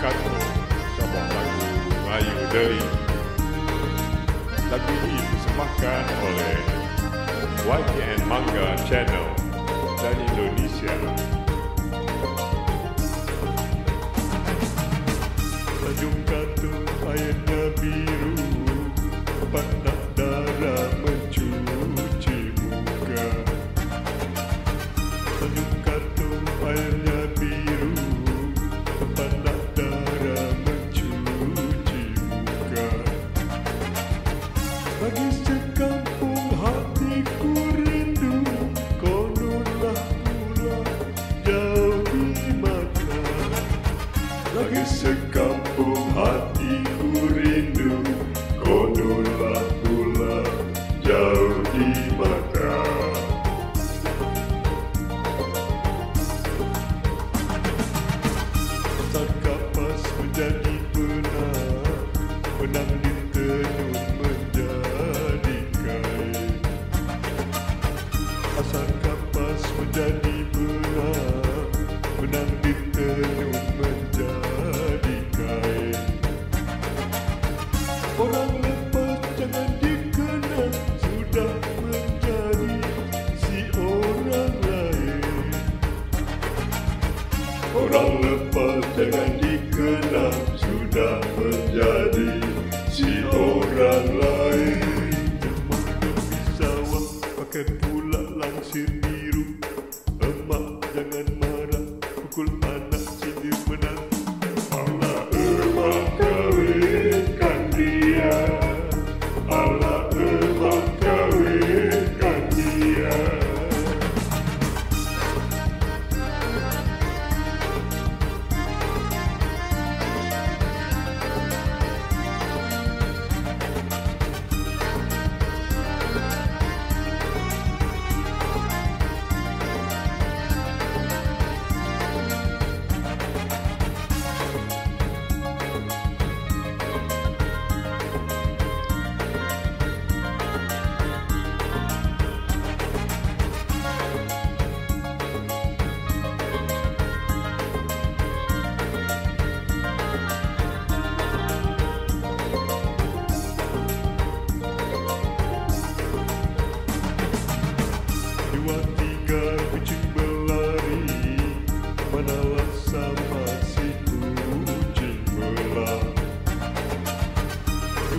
Kano Cabang Lagu Melayu Deli. Lagu ini semakan oleh YTN Manga Channel dan Indonesia. Jangan dikenal sudah menjadi si orang lain Emak demi sawah pakai pula langsir biru Emak jangan marah pukul anak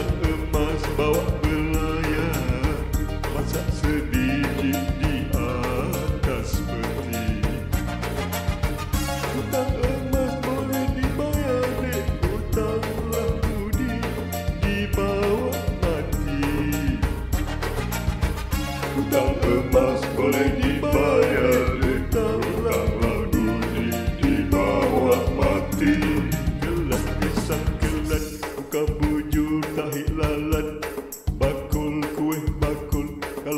Sang emas bawa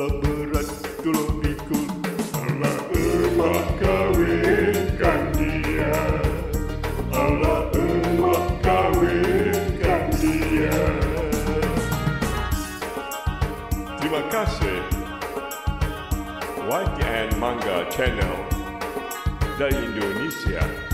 Salah berat tolong pikul Allah emak kawinkan dia. Allah emak kawinkan dia. Terima kasih. White and Manga Channel dari Indonesia.